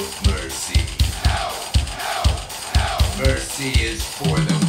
Mercy, how, how, how? Mercy is for the